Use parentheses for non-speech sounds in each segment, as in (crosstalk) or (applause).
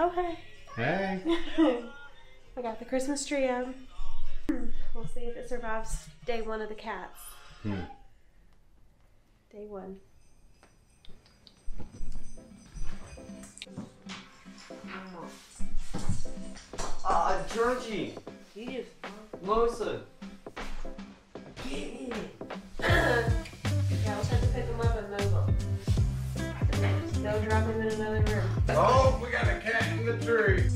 Oh, hey. Hey. (laughs) I got the Christmas tree up. We'll see if it survives day one of the cats. Hmm. Day one. Ah, Georgie! You just. Mimosa! Yeah, (coughs) we'll have to pick them up and move them. Go drop them in another room. Oh, we got a cat in the tree.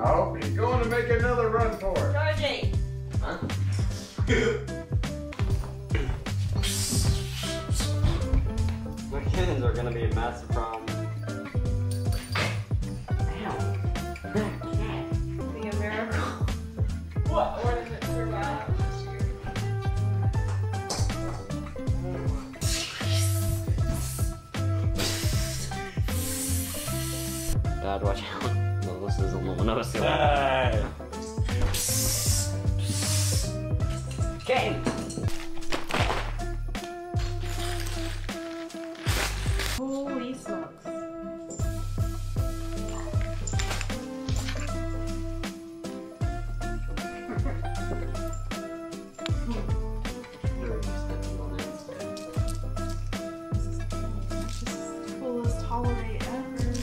Oh, he's going to make another run for it. Georgie! Huh? (laughs) My kittens are gonna be a massive problem. God, watch out. No, this is a Luminoso. Game! Holy smokes. Coolest holiday ever.